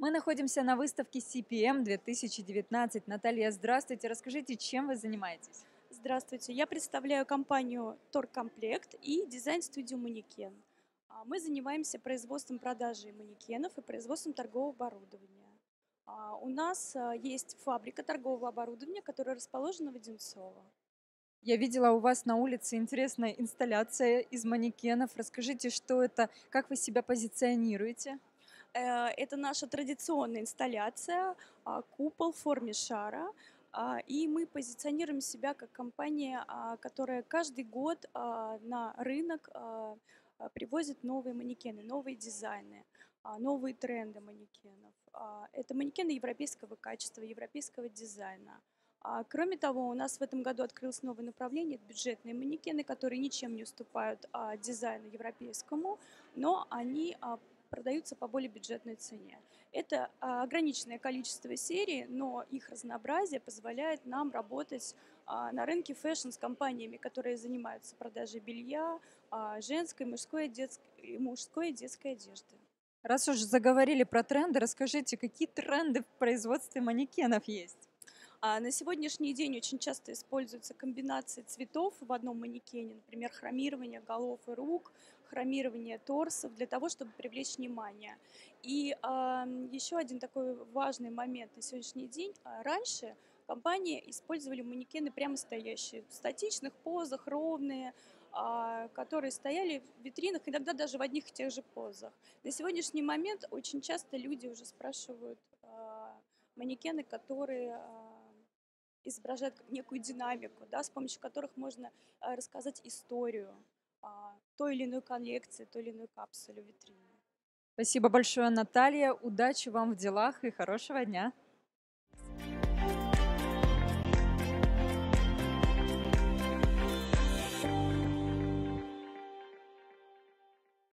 Мы находимся на выставке CPM 2019. Наталья, здравствуйте. Расскажите, чем вы занимаетесь? Здравствуйте. Я представляю компанию Торгкомплект и дизайн-студию «Манекен». А, Мы занимаемся производством продажи манекенов и производством торгового оборудования. А, У нас а, есть фабрика торгового оборудования, которая расположена в Одинцово. Я видела у вас на улице интересная инсталляция из манекенов. Расскажите, что это, как вы себя позиционируете? Э, Это наша традиционная инсталляция, а, купол в форме шара. А, И мы позиционируем себя как компания, а, которая каждый год на рынок привозит новые манекены, новые дизайны, новые тренды манекенов. Это манекены европейского качества, европейского дизайна. Кроме того, у нас в этом году открылось новое направление, бюджетные манекены, которые ничем не уступают дизайну европейскому, но они продаются по более бюджетной цене. Это а, ограниченное количество серий, но их разнообразие позволяет нам работать а, на рынке fashion с компаниями, которые занимаются продажей белья, а, женской, мужской, детской, мужской и детской одежды. Раз уж заговорили про тренды, расскажите, какие тренды в производстве манекенов есть? А на сегодняшний день очень часто используются комбинации цветов в одном манекене, например, хромирование голов и рук, хромирование торсов для того, чтобы привлечь внимание. И а, еще один такой важный момент на сегодняшний день. А, Раньше компании использовали манекены прямо стоящие, в статичных позах, ровные, а, которые стояли в витринах, иногда даже в одних и тех же позах. На сегодняшний момент очень часто люди уже спрашивают а, манекены, которые изображают некую динамику, да, с помощью которых можно рассказать историю той или иной коллекции, той или иной капсулы в. Спасибо большое, Наталья. Удачи вам в делах и хорошего дня.